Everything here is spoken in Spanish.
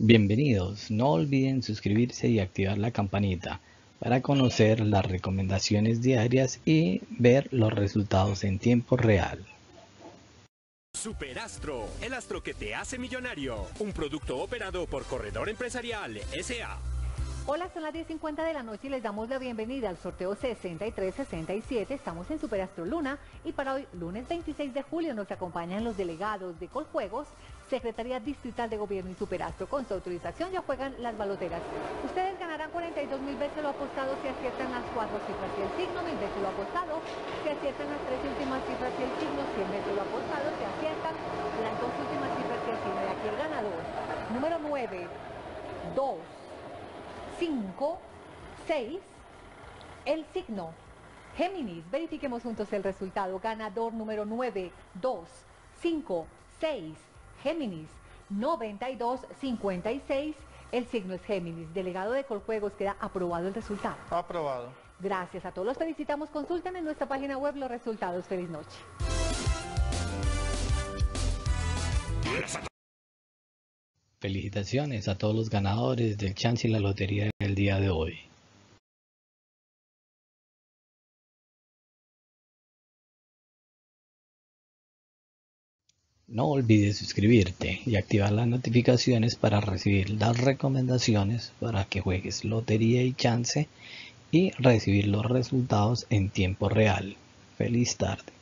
Bienvenidos, no olviden suscribirse y activar la campanita para conocer las recomendaciones diarias y ver los resultados en tiempo real. Superastro, el astro que te hace millonario. Un producto operado por Corredor Empresarial SA. Hola, son las 10.50 de la noche y les damos la bienvenida al sorteo 6367. Estamos en Superastro Luna y para hoy, lunes 26 de julio, nos acompañan los delegados de Coljuegos, Secretaría Distrital de Gobierno y Superastro. Con su autorización ya juegan las baloteras. Ustedes ganarán 42 mil veces lo apostado si aciertan las cuatro cifras y el signo, mil veces lo apostado si aciertan las tres últimas cifras y el signo, 100 veces lo apostado si aciertan las dos últimas cifras y el signo. Y aquí el ganador, número 9, 2, 5, 6, el signo. Géminis, verifiquemos juntos el resultado. Ganador número 9, 2, 5, 6, Géminis, 92, 56. El signo es Géminis. Delegado de Coljuegos, queda aprobado el resultado. Aprobado. Gracias a todos los felicitamos. Consulten en nuestra página web los resultados. Feliz noche. Felicitaciones a todos los ganadores del chance y la lotería del día de hoy. No olvides suscribirte y activar las notificaciones para recibir las recomendaciones para que juegues lotería y chance y recibir los resultados en tiempo real. Feliz tarde.